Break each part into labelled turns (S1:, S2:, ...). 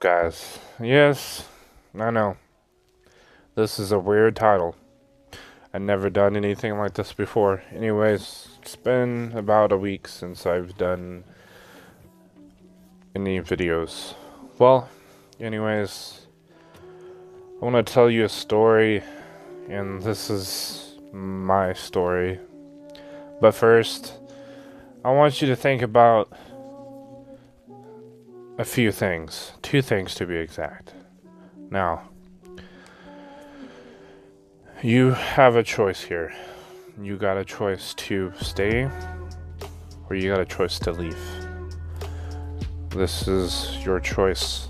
S1: guys? Yes, I know. This is a weird title. I've never done anything like this before. Anyways, it's been about a week since I've done any videos. Well, anyways, I want to tell you a story, and this is my story. But first, I want you to think about a few things. Two things to be exact. Now, you have a choice here. You got a choice to stay, or you got a choice to leave. This is your choice.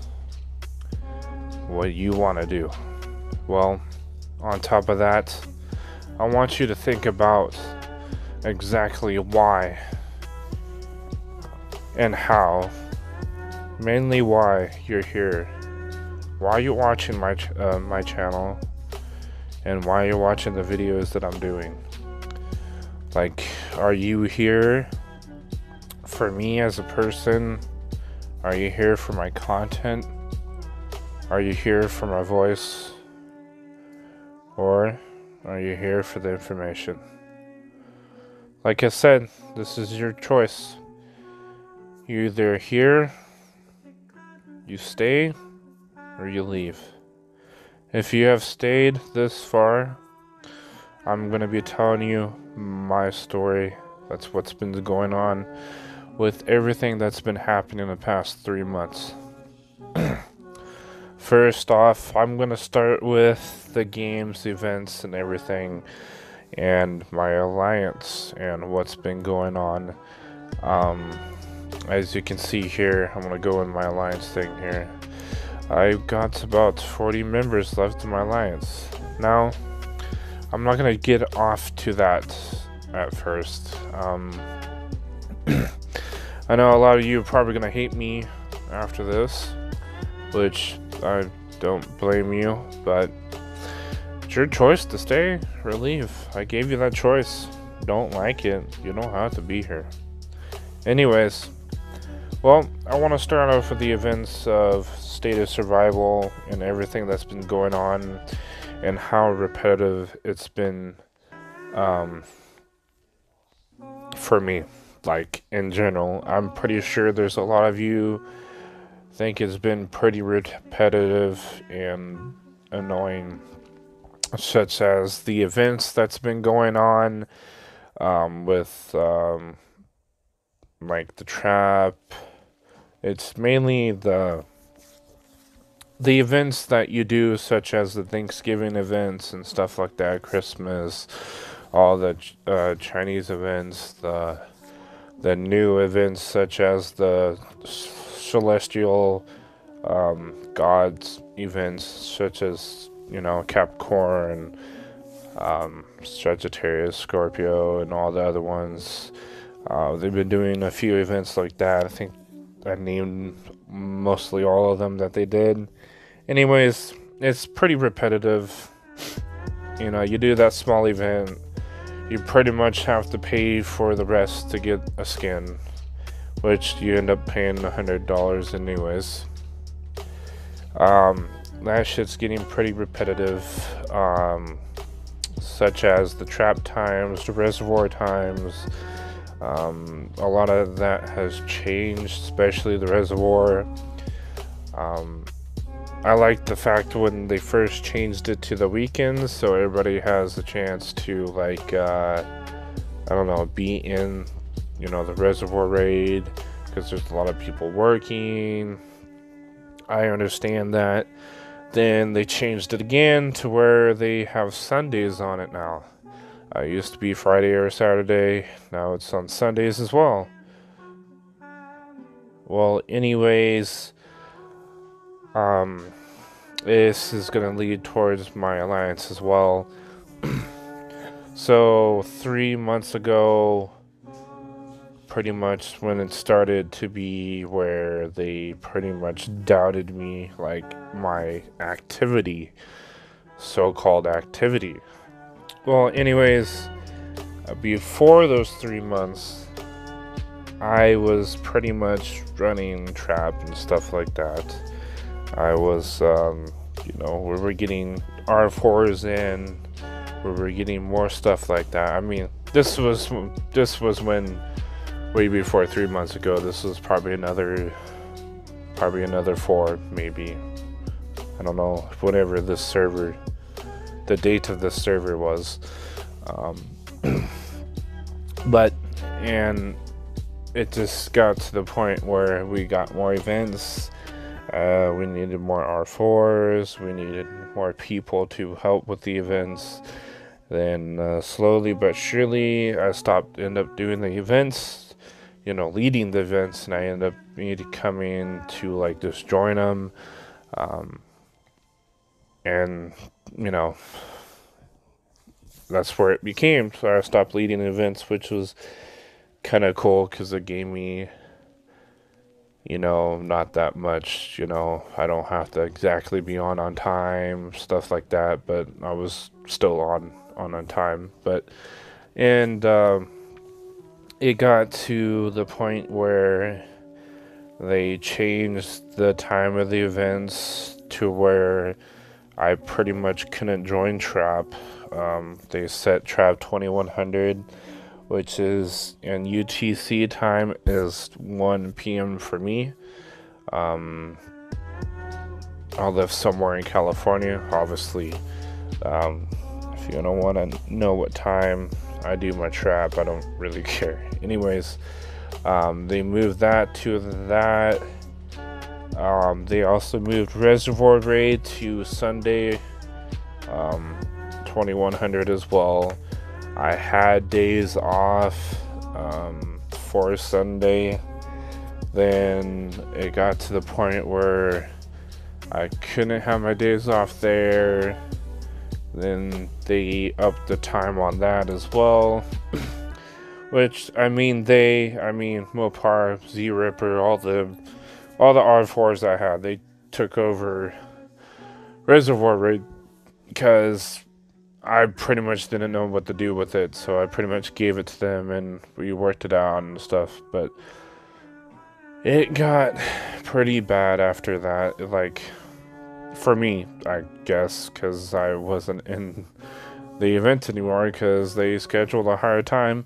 S1: What you want to do. Well, on top of that, I want you to think about exactly why and how mainly why you're here, why you're watching my ch uh, my channel, and why you're watching the videos that I'm doing. Like, are you here for me as a person? Are you here for my content? Are you here for my voice? Or are you here for the information? Like I said, this is your choice. You either here you stay or you leave. If you have stayed this far, I'm going to be telling you my story. That's what's been going on with everything that's been happening in the past three months. First off, I'm going to start with the games, events, and everything, and my alliance and what's been going on. Um, as you can see here, I'm gonna go in my alliance thing here. I've got about 40 members left in my alliance. Now, I'm not gonna get off to that at first. Um, I know a lot of you are probably gonna hate me after this, which I don't blame you, but it's your choice to stay or leave. I gave you that choice. Don't like it, you don't have to be here. Anyways, well, I want to start off with the events of State of Survival and everything that's been going on and how repetitive it's been um, for me, like in general. I'm pretty sure there's a lot of you think it's been pretty repetitive and annoying, such as the events that's been going on um, with um, like the trap it's mainly the the events that you do, such as the Thanksgiving events and stuff like that, Christmas, all the uh, Chinese events, the the new events such as the celestial um, gods events, such as you know Capricorn, um, Sagittarius, Scorpio, and all the other ones. Uh, they've been doing a few events like that. I think I named mostly all of them that they did. Anyways, it's pretty repetitive. You know, you do that small event, you pretty much have to pay for the rest to get a skin, which you end up paying a hundred dollars anyways. Um, that shit's getting pretty repetitive. Um, such as the trap times, the reservoir times, um, a lot of that has changed, especially the reservoir. Um, I like the fact when they first changed it to the weekends, so everybody has a chance to like, uh, I don't know, be in, you know, the reservoir raid because there's a lot of people working. I understand that. Then they changed it again to where they have Sundays on it now. Uh, used to be Friday or Saturday. Now it's on Sundays as well. Well, anyways, um, this is going to lead towards my alliance as well. so, three months ago, pretty much when it started to be where they pretty much doubted me, like my activity, so called activity. Well, anyways, uh, before those three months, I was pretty much running trap and stuff like that. I was, um, you know, we were getting R4s in, we were getting more stuff like that. I mean, this was this was when way before three months ago. This was probably another, probably another four, maybe. I don't know, whatever this server, the date of the server was. Um, but and it just got to the point where we got more events. Uh, we needed more R4s. We needed more people to help with the events. Then uh, slowly but surely, I stopped. End up doing the events, you know, leading the events, and I end up coming to like just join them. Um, and you know, that's where it became. So I stopped leading events, which was kind of cool because it gave me, you know, not that much. You know, I don't have to exactly be on on time, stuff like that. But I was still on on on time. But and um, it got to the point where they changed the time of the events to where I pretty much couldn't join Trap. Um, they set Trap 2100 which is in UTC time is 1 p.m. for me. Um, I live somewhere in California, obviously. Um, if you don't want to know what time I do my trap, I don't really care. Anyways, um, they moved that to that. Um, they also moved Reservoir Raid to Sunday, um, 2100 as well. I had days off um, for Sunday. Then it got to the point where I couldn't have my days off there. Then they upped the time on that as well. Which I mean, they, I mean, Mopar, Z Ripper, all the, all the R4s I had, they took over Reservoir Raid because I pretty much didn't know what to do with it, so I pretty much gave it to them and we worked it out and stuff. But it got pretty bad after that. Like, for me, I guess, because I wasn't in the event anymore because they scheduled a higher time.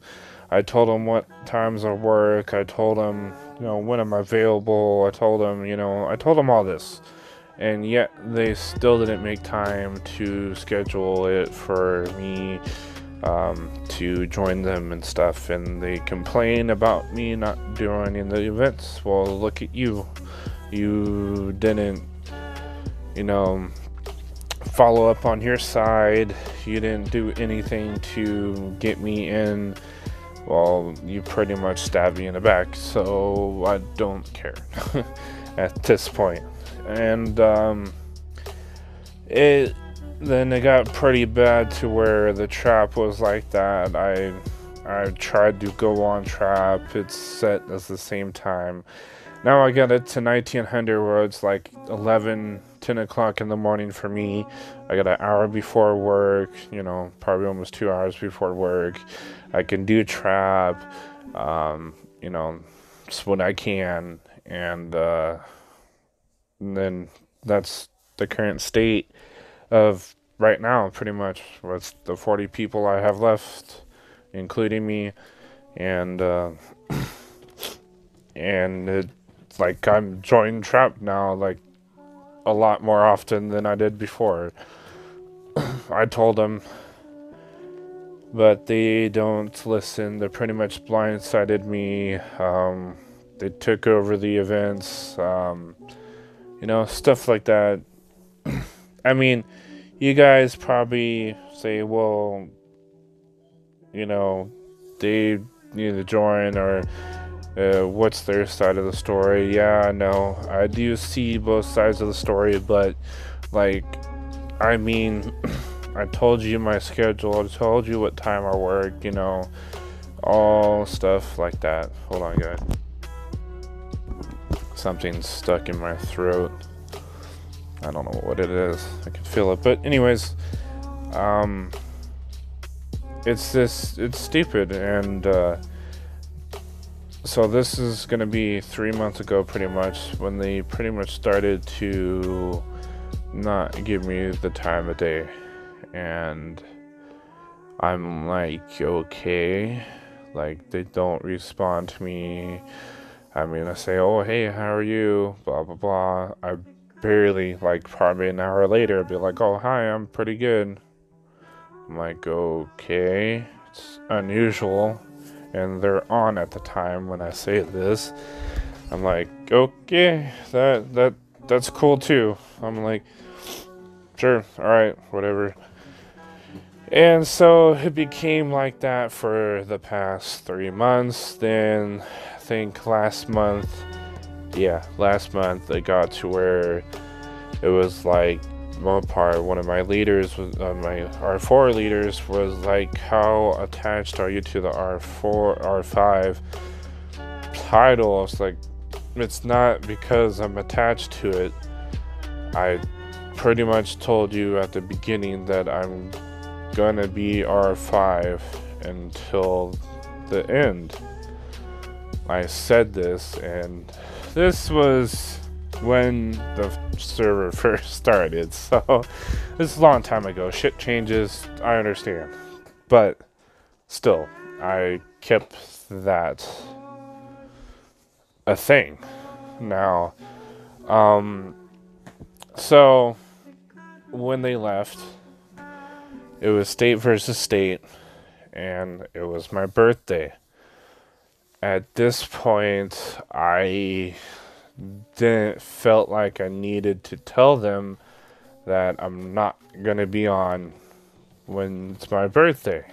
S1: I told them what times I work. I told them, you know, when I'm available. I told them, you know, I told them all this. And yet they still didn't make time to schedule it for me um, to join them and stuff. And they complain about me not doing the events. Well look at you. You didn't you know follow up on your side. You didn't do anything to get me in well you pretty much stabbed me in the back so i don't care at this point. and um, it then it got pretty bad to where the trap was like that. I I tried to go on trap. It's set at the same time. Now I got it to 1900 where it's like 11, 10 o'clock in the morning for me. I got an hour before work, you know, probably almost two hours before work. I can do trap, um, you know, it's when I can. And, uh, and then that's the current state of right now, pretty much. With the 40 people I have left, including me, and uh, and it's like I'm joining trap now, like a lot more often than I did before. I told them, but they don't listen. They pretty much blindsided me. Um, they took over the events. Um, you know, stuff like that. I mean, you guys probably say, well, you know, they need to join or uh, what's their side of the story. Yeah, no, I do see both sides of the story, but like, I mean, I told you my schedule, I told you what time I work, you know, all stuff like that. Hold on, guys something's stuck in my throat. I don't know what it is. I can feel it. But anyways, um, it's this, it's stupid. And, uh, so this is gonna be three months ago, pretty much, when they pretty much started to not give me the time of day, and I'm like, okay, like they don't respond to me. I mean, I say, oh hey, how are you? Blah blah blah. I barely like probably an hour later be like, oh hi, I'm pretty good. I'm like, okay, it's unusual and they're on at the time when I say this. I'm like, okay, that that that's cool too. I'm like, sure, all right, whatever. And so it became like that for the past three months. Then I think last month, yeah, last month it got to where it was like Mopar, one of my leaders, uh, my R4 leaders, was like, "How attached are you to the R4, R5 title?" I was like, "It's not because I'm attached to it. I pretty much told you at the beginning that I'm gonna be R5 until the end. I said this, and this was." when the server first started. So this is a long time ago. Shit changes. I understand, but still, I kept that a thing. Now, um, so when they left, it was state versus state, and it was my birthday. At this point, I didn't felt like I needed to tell them that I'm not gonna be on when it's my birthday.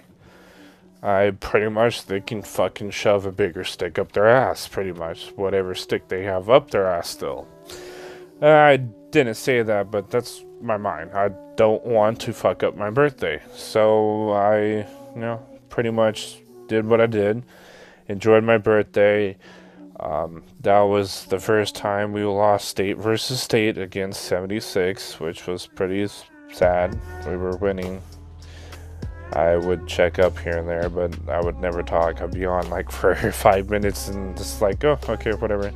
S1: I pretty much they can fucking shove a bigger stick up their ass, pretty much whatever stick they have up their ass still. I didn't say that, but that's my mind. I don't want to fuck up my birthday, so I, you know, pretty much did what I did, enjoyed my birthday um, that was the first time we lost state versus state against 76, which was pretty sad. We were winning. I would check up here and there, but I would never talk. I'd be on like for five minutes and just like, oh, okay, whatever.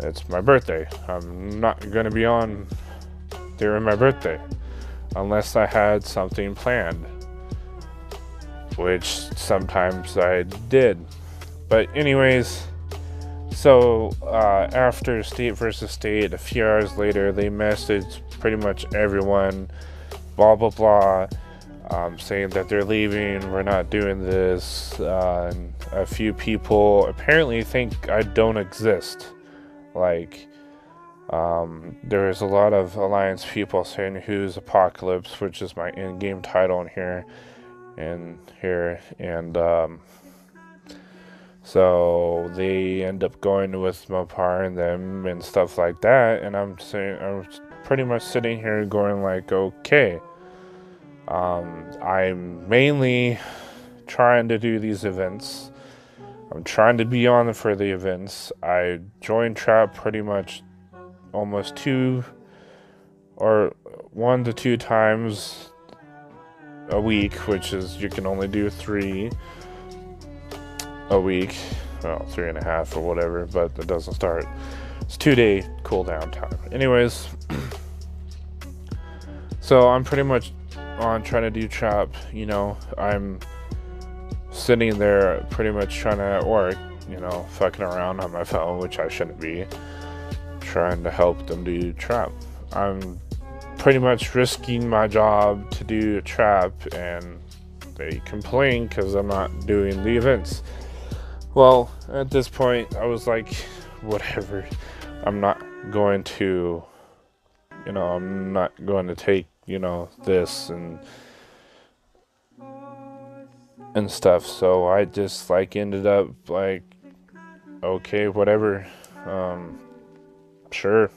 S1: It's my birthday. I'm not going to be on during my birthday unless I had something planned, which sometimes I did. But, anyways so uh, after State versus State, a few hours later, they messaged pretty much everyone, blah blah blah, um, saying that they're leaving. We're not doing this. Uh, a few people apparently think I don't exist. Like, um, there's a lot of Alliance people saying "Who's Apocalypse," which is my in-game title in here, and here, and um, so they end up going with Mopar and them and stuff like that. And I'm saying, I'm pretty much sitting here going like, okay, um, I'm mainly trying to do these events. I'm trying to be on for the events. I joined Trap pretty much almost two or one to two times a week, which is you can only do three a week, well, three and a half or whatever, but it doesn't start. It's two day cooldown time. Anyways, so I'm pretty much on trying to do trap. You know, I'm sitting there pretty much trying to work. You know, fucking around on my phone, which I shouldn't be. Trying to help them do trap. I'm pretty much risking my job to do a trap, and they complain because I'm not doing the events. Well, at this point, I was like, whatever. I'm not going to, you know, I'm not going to take, you know, this and and stuff. So I just like ended up like, okay, whatever. Um, sure.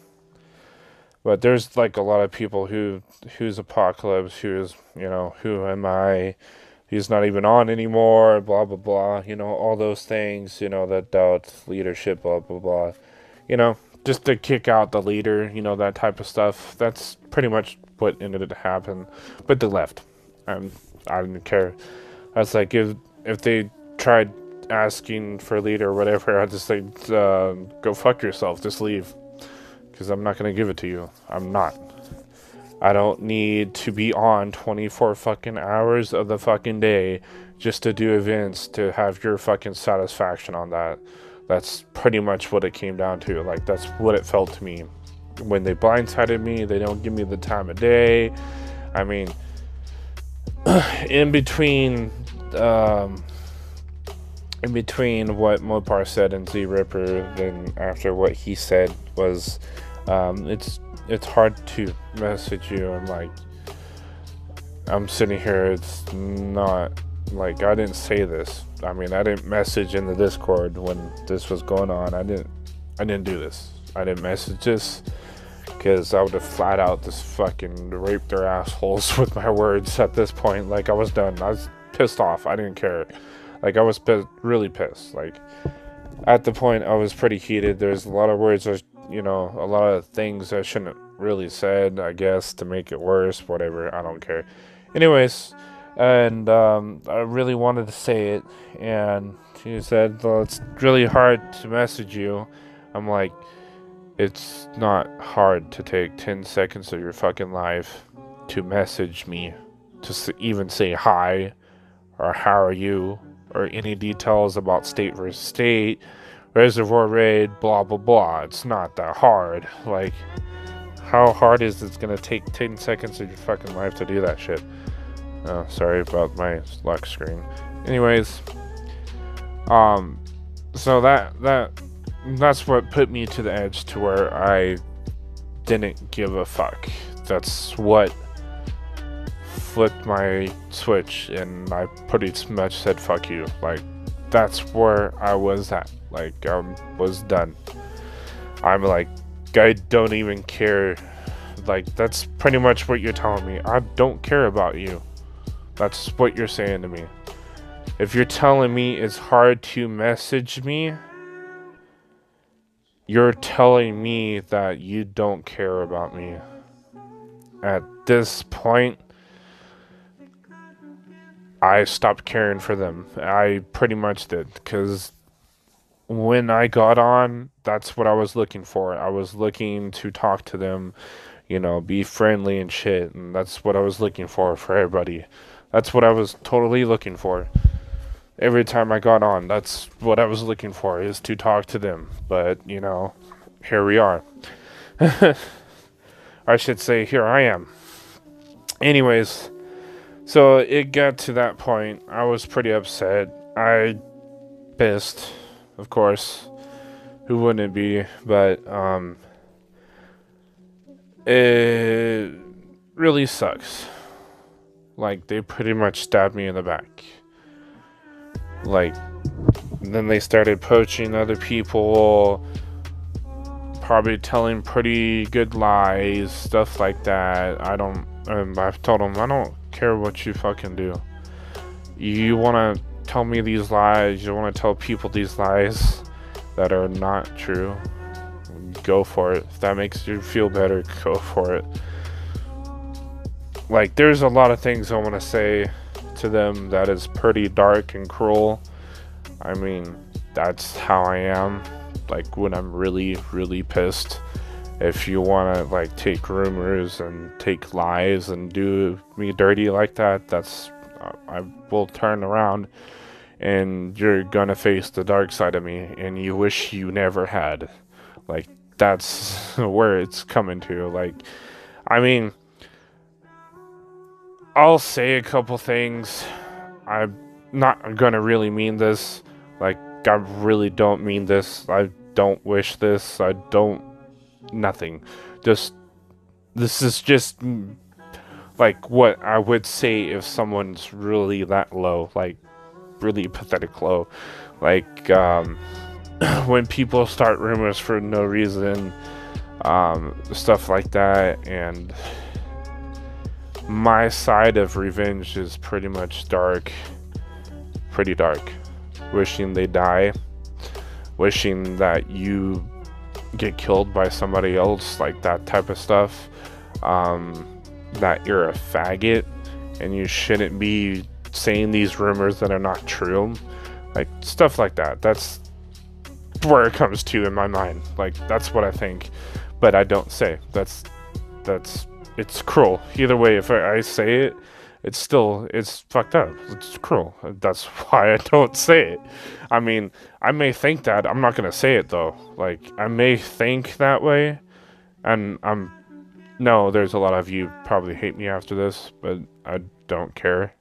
S1: But there's like a lot of people who who's apocalypse, who's you know, who am I? he's not even on anymore, blah, blah, blah. You know, all those things, you know, that doubt leadership, blah, blah, blah. You know, just to kick out the leader, you know, that type of stuff. That's pretty much what ended to happen. But they left. Um, I didn't care. I was like, if, if they tried asking for leader or whatever, I just say, uh, go fuck yourself. Just leave. Because I'm not going to give it to you. I'm not. I don't need to be on 24 fucking hours of the fucking day just to do events to have your fucking satisfaction on that. That's pretty much what it came down to. Like, that's what it felt to me. When they blindsided me, they don't give me the time of day. I mean, in between, um, in between what Mopar said and Z Ripper, then after what he said was, um, it's it's hard to message you. I'm like, I'm sitting here. It's not like I didn't say this. I mean, I didn't message in the Discord when this was going on. I didn't. I didn't do this. I didn't message this because I would have flat out just fucking raped their assholes with my words at this point. Like I was done. I was pissed off. I didn't care. Like I was pissed, really pissed. Like at the point I was pretty heated. There's a lot of words, you know, a lot of things I shouldn't really said. I guess to make it worse. Whatever. I don't care. Anyways and um, I really wanted to say it, and she said, well, "It's really hard to message you." I'm like, "It's not hard to take 10 seconds of your fucking life to message me, to even say hi, or how are you, or any details about state versus state, reservoir raid, blah blah blah. It's not that hard. Like, how hard is it gonna take 10 seconds of your fucking life to do that shit?" Oh, sorry about my lock screen. Anyways, um, so that that that's what put me to the edge to where I didn't give a fuck. That's what flipped my switch, and I pretty much said "fuck you." Like that's where I was at. Like I was done. I'm like, I don't even care. Like that's pretty much what you're telling me. I don't care about you. That's what you're saying to me. If you're telling me it's hard to message me, you're telling me that you don't care about me. At this point, I stopped caring for them. I pretty much did because when I got on, that's what I was looking for. I was looking to talk to them, you know, be friendly and shit, and that's what I was looking for for everybody. That's what I was totally looking for. Every time I got on, that's what I was looking for, is to talk to them. But, you know, here we are. I should say, here I am. Anyways, so it got to that point. I was pretty upset. I pissed, of course. Who wouldn't be? But, um, it really sucks. Like, they pretty much stabbed me in the back. Like, then they started poaching other people, probably telling pretty good lies, stuff like that. I don't, um, I've told them, I don't care what you fucking do. You want to tell me these lies, you want to tell people these lies that are not true, go for it. If that makes you feel better, go for it like there's a lot of things I want to say to them that is pretty dark and cruel. I mean, that's how I am. Like when I'm really, really pissed. If you want to like take rumors and take lies and do me dirty like that, that's uh, I will turn around and you're gonna face the dark side of me and you wish you never had. Like that's where it's coming to. Like I mean, I'll say a couple things. I'm not gonna really mean this. Like, I really don't mean this. I don't wish this. I don't. Nothing. Just. This is just. Like, what I would say if someone's really that low. Like, really pathetic low. Like, um. when people start rumors for no reason. Um, stuff like that. And my side of revenge is pretty much dark. Pretty dark. Wishing they die. Wishing that you get killed by somebody else, like that type of stuff. Um, that you're a faggot and you shouldn't be saying these rumors that are not true. Like stuff like that. That's where it comes to in my mind. Like that's what I think, but I don't say. That's that's it's cruel. Either way, if I, I say it, it's still it's fucked up. It's cruel. That's why I don't say it. I mean, I may think that. I'm not gonna say it though. Like I may think that way, and I'm no. There's a lot of you probably hate me after this, but I don't care.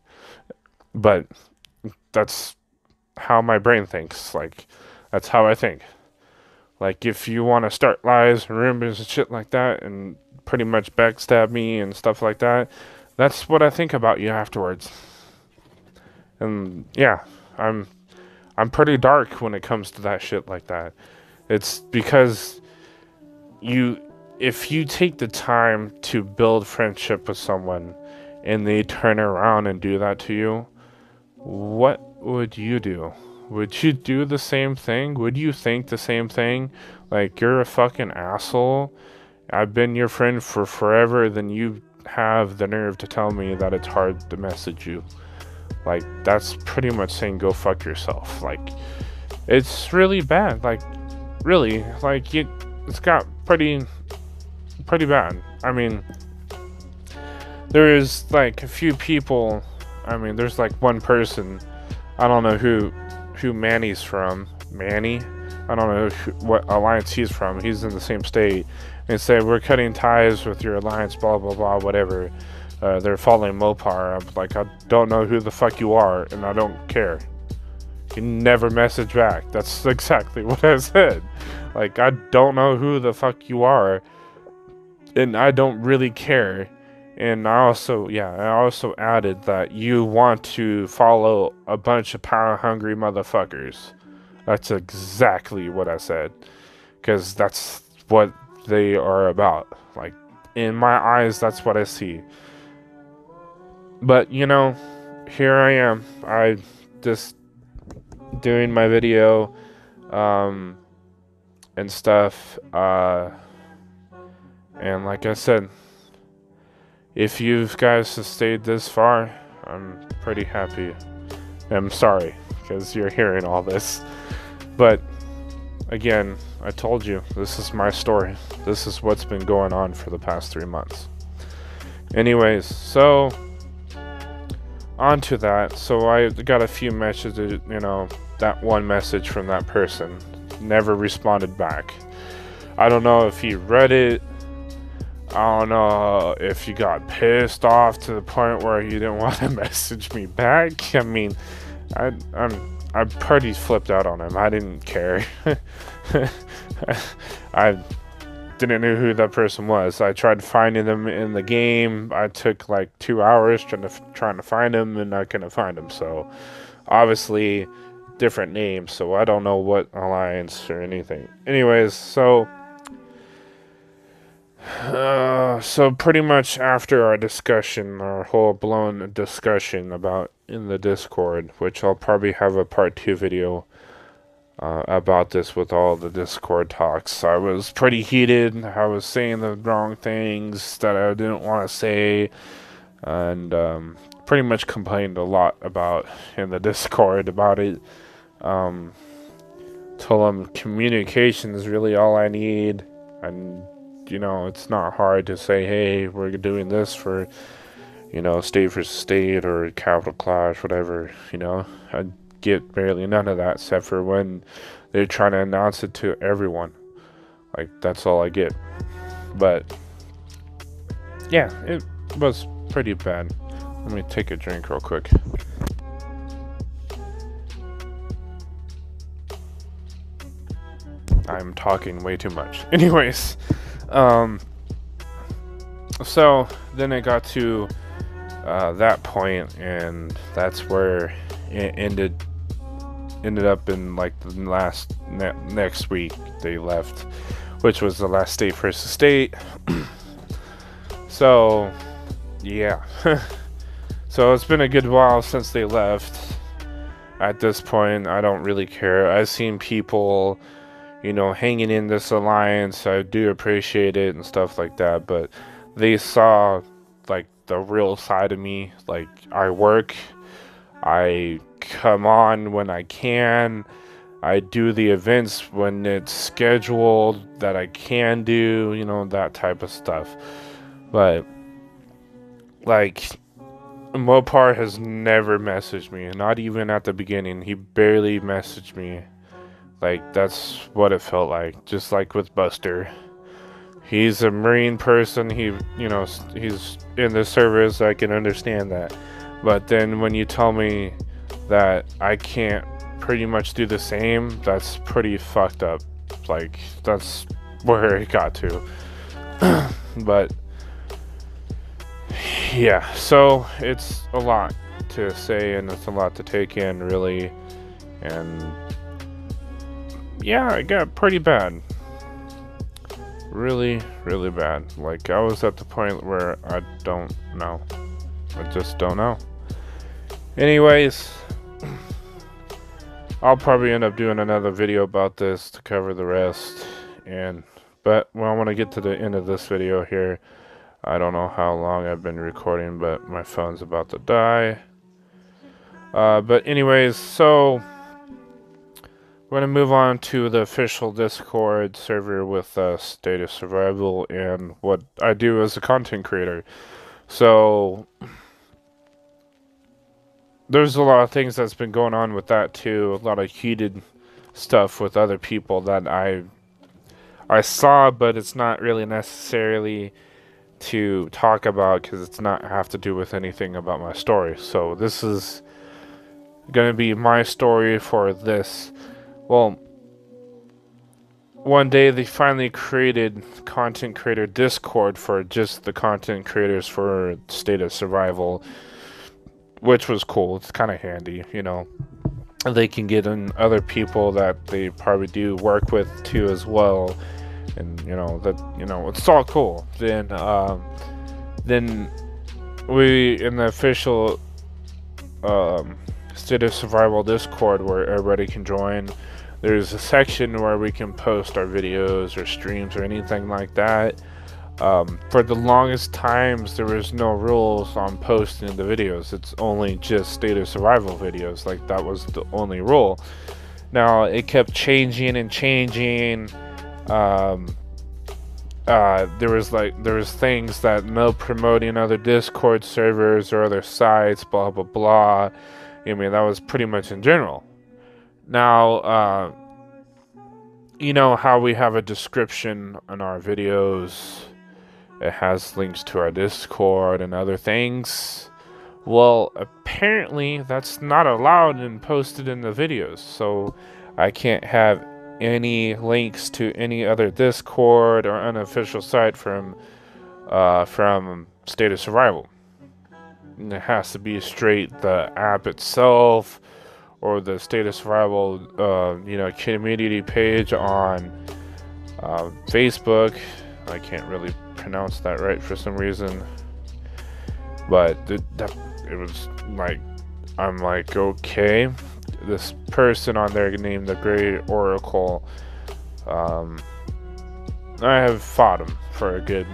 S1: But that's how my brain thinks. Like that's how I think. Like if you want to start lies rumors and shit like that, and pretty much backstab me and stuff like that, that's what I think about you afterwards. And yeah, I'm I'm pretty dark when it comes to that shit like that. It's because you if you take the time to build friendship with someone and they turn around and do that to you, what would you do? Would you do the same thing? Would you think the same thing? Like you're a fucking asshole. I've been your friend for forever, then you have the nerve to tell me that it's hard to message you. Like that's pretty much saying go fuck yourself. Like it's really bad. Like really, like it it's got pretty pretty bad. I mean there is like a few people I mean there's like one person I don't know who who Manny's from. Manny? I don't know who, what alliance he's from. He's in the same state. And say, we're cutting ties with your alliance, blah, blah, blah, whatever. Uh, they're following Mopar. I'm like, I don't know who the fuck you are, and I don't care. You never message back. That's exactly what I said. Like, I don't know who the fuck you are, and I don't really care. And I also, yeah, I also added that you want to follow a bunch of power hungry motherfuckers. That's exactly what I said. Because that's what they are about. Like, in my eyes, that's what I see. But, you know, here I am. I just doing my video um, and stuff. Uh, and like I said, if you guys have stayed this far, I'm pretty happy. I'm sorry because you're hearing all this. But again, I told you, this is my story. This is what's been going on for the past three months. Anyways, so on to that. So I got a few messages, you know, that one message from that person never responded back. I don't know if he read it I don't know if you got pissed off to the point where you didn't want to message me back. I mean, I, I'm I'm pretty flipped out on him. I didn't care. I didn't know who that person was. I tried finding them in the game. I took like two hours trying to trying to find him, and I couldn't find him. So obviously, different names. So I don't know what alliance or anything. Anyways, so uh, so pretty much after our discussion, our whole blown discussion about in the Discord, which I'll probably have a part two video uh, about this with all the Discord talks. I was pretty heated. I was saying the wrong things that I didn't want to say, and um, pretty much complained a lot about in the Discord about it. Um, told them communication is really all I need, and you know, it's not hard to say, hey, we're doing this for, you know, state for state or capital clash, whatever, you know. I get barely none of that except for when they're trying to announce it to everyone. Like, that's all I get. But, yeah, it was pretty bad. Let me take a drink real quick. I'm talking way too much. Anyways, um, so then it got to uh, that point, and that's where it ended. Ended up in like the last ne- next week they left, which was the last state versus state. so, yeah. so it's been a good while since they left. At this point, I don't really care. I've seen people you know, hanging in this alliance. I do appreciate it and stuff like that. But they saw like the real side of me. Like I work, I come on when I can. I do the events when it's scheduled that I can do, you know, that type of stuff. But like Mopar has never messaged me, not even at the beginning. He barely messaged me. Like that's what it felt like, just like with Buster. He's a marine person. He, you know, he's in the service. I can understand that. But then when you tell me that I can't pretty much do the same, that's pretty fucked up. Like that's where it got to. but yeah, so it's a lot to say and it's a lot to take in, really. And yeah, it got pretty bad. Really, really bad. Like, I was at the point where I don't know. I just don't know. Anyways, I'll probably end up doing another video about this to cover the rest. And, but well, I want to get to the end of this video here. I don't know how long I've been recording, but my phone's about to die. Uh, but anyways, so we're going to move on to the official Discord server with uh, State of Survival and what I do as a content creator. So there's a lot of things that's been going on with that too. A lot of heated stuff with other people that I I saw, but it's not really necessarily to talk about because it's not have to do with anything about my story. So this is going to be my story for this. Well, one day they finally created content creator Discord for just the content creators for State of Survival, which was cool. It's kind of handy, you know. They can get in other people that they probably do work with too as well and you know that you know it's all cool. Then um, then we in the official um, State of Survival Discord where everybody can join. There's a section where we can post our videos or streams or anything like that. Um, for the longest times, there was no rules on posting the videos. It's only just state of survival videos. Like that was the only rule. Now it kept changing and changing um, uh, there was like there was things that no promoting other Discord servers or other sites, blah blah blah. I mean that was pretty much in general. Now, uh, you know how we have a description on our videos. It has links to our Discord and other things. Well, apparently that's not allowed and posted in the videos, so I can't have any links to any other Discord or unofficial site from uh, from State of Survival. And it has to be straight the app itself or the State of Survival, uh, you know, community page on uh, Facebook. I can't really pronounce that right for some reason, but it, it was like I'm like okay this person on there named the Great Oracle. Um, I have fought him for a good.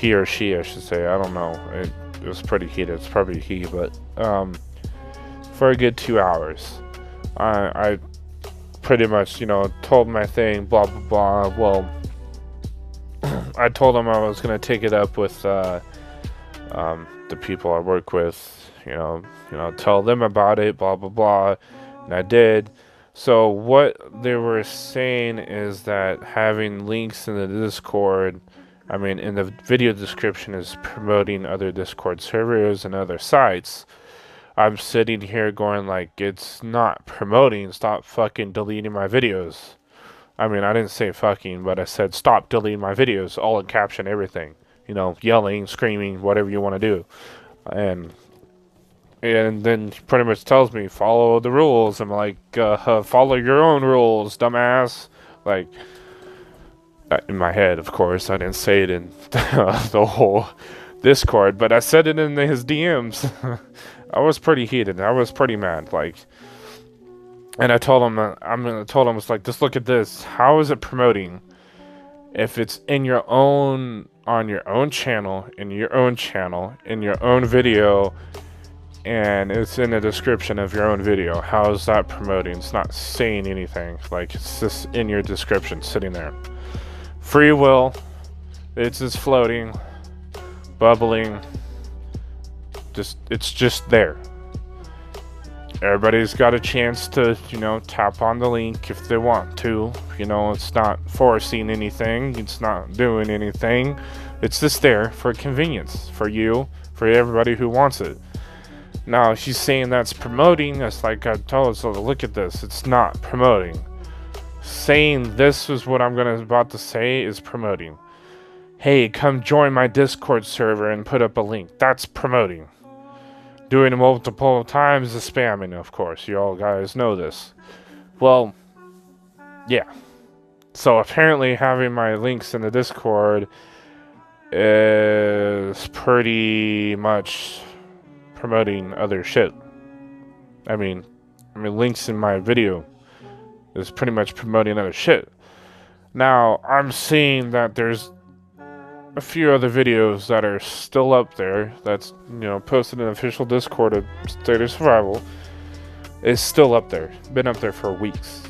S1: He or she, I should say. I don't know. It, it was pretty heated. It's probably he, but um, for a good two hours, I, I pretty much, you know, told my thing. Blah blah blah. Well, I told him I was gonna take it up with uh, um, the people I work with you know, you know, tell them about it, blah blah blah. And I did. So what they were saying is that having links in the Discord, I mean, in the video description is promoting other Discord servers and other sites. I'm sitting here going like, it's not promoting. Stop fucking deleting my videos. I mean, I didn't say fucking, but I said stop deleting my videos, all in caption, everything. You know, yelling, screaming, whatever you want to do. And and then he pretty much tells me follow the rules. I'm like, uh, follow your own rules, dumbass. Like, in my head, of course, I didn't say it in the whole Discord, but I said it in his DMs. I was pretty heated. I was pretty mad. Like, and I told him, uh, I'm gonna told him, it's like, just look at this. How is it promoting? If it's in your own, on your own channel, in your own channel, in your own video, and it's in the description of your own video. How is that promoting? It's not saying anything. Like it's just in your description, sitting there. Free will. It's just floating, bubbling. Just it's just there. Everybody's got a chance to, you know, tap on the link if they want to. You know, it's not forcing anything. It's not doing anything. It's just there for convenience for you, for everybody who wants it. Now, she's saying that's promoting. That's like I told us, so look at this. It's not promoting. Saying this is what I'm gonna about to say is promoting. Hey, come join my Discord server and put up a link. That's promoting. Doing it multiple times is spamming, of course. You all guys know this. Well, yeah. So apparently having my links in the Discord is pretty much promoting other shit. I mean, I mean links in my video is pretty much promoting other shit. Now, I'm seeing that there's a few other videos that are still up there that's, you know, posted in official Discord of State of Survival. Is still up there. Been up there for weeks.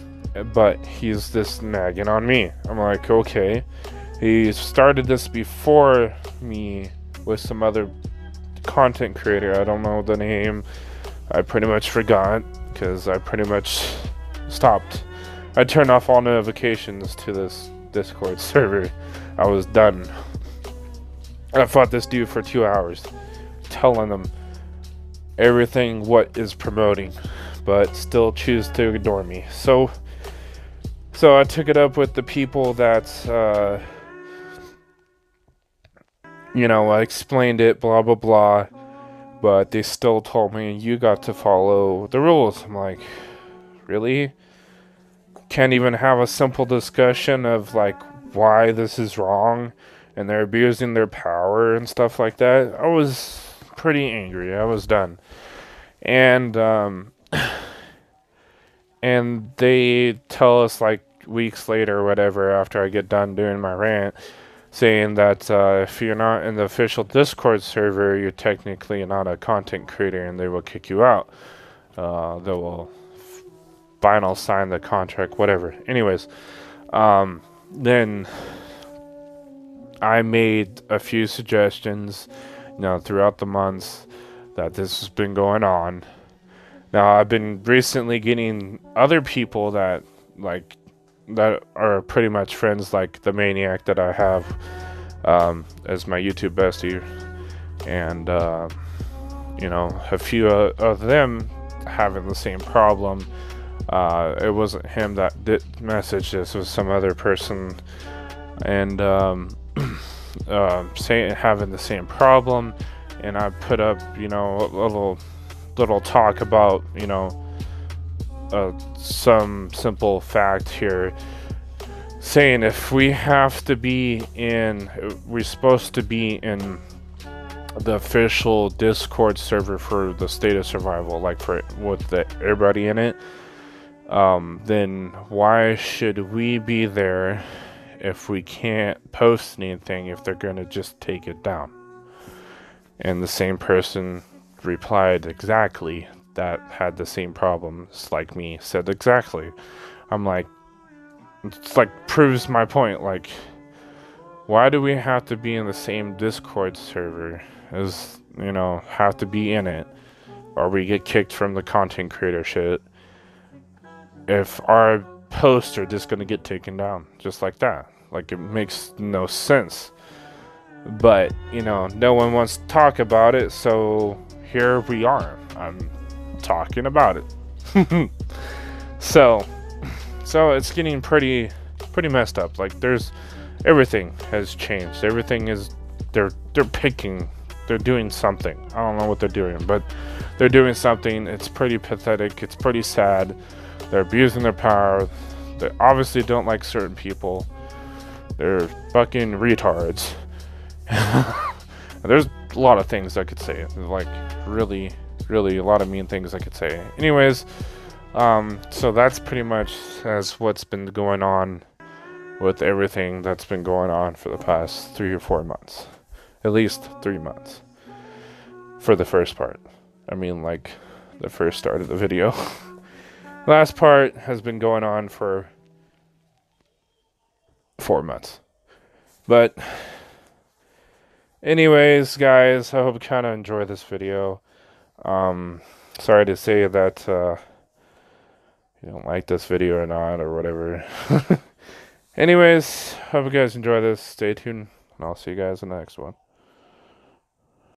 S1: But he's this nagging on me. I'm like, okay. He started this before me with some other content creator. I don't know the name. I pretty much forgot because I pretty much stopped. I turned off all notifications to this Discord server. I was done. I fought this dude for two hours, telling him everything what is promoting, but still choose to ignore me. So, so I took it up with the people that, uh, you know, I explained it, blah blah blah, but they still told me you got to follow the rules. I'm like, really? Can't even have a simple discussion of like why this is wrong and they're abusing their power and stuff like that. I was pretty angry. I was done. And um and they tell us like weeks later whatever after I get done doing my rant saying that uh, if you're not in the official Discord server, you're technically not a content creator and they will kick you out. Uh, they will final sign the contract, whatever. Anyways, um, then I made a few suggestions, you know, throughout the months that this has been going on. Now, I've been recently getting other people that, like, that are pretty much friends, like the maniac that I have um, as my YouTube bestie. And, uh, you know, a few of them having the same problem. Uh, it wasn't him that did message this, was some other person. And, um, uh, having the same problem, and I put up, you know, a little little talk about, you know, uh, some simple fact here, saying if we have to be in, we're supposed to be in the official Discord server for the state of survival, like for with the, everybody in it. Um, then why should we be there if we can't post anything if they're going to just take it down. And the same person replied exactly that had the same problems like me said exactly. I'm like, it's like proves my point. Like, why do we have to be in the same Discord server as, you know, have to be in it? Or we get kicked from the content creator shit if our posts are just gonna get taken down just like that. Like it makes no sense. But, you know, no one wants to talk about it, so here we are. I'm talking about it. so so it's getting pretty pretty messed up. Like there's everything has changed. Everything is they're they're picking they're doing something. I don't know what they're doing, but they're doing something. It's pretty pathetic. It's pretty sad. They're abusing their power. They obviously don't like certain people. They're fucking retards. There's a lot of things I could say. Like, really, really a lot of mean things I could say. Anyways, um, so that's pretty much as what's been going on with everything that's been going on for the past three or four months. At least three months. For the first part. I mean, like the first start of the video. Last part has been going on for four months. But, anyways, guys, I hope you kind of enjoy this video. Um, sorry to say that uh, you don't like this video or not, or whatever. anyways, hope you guys enjoy this. Stay tuned, and I'll see you guys in the next one.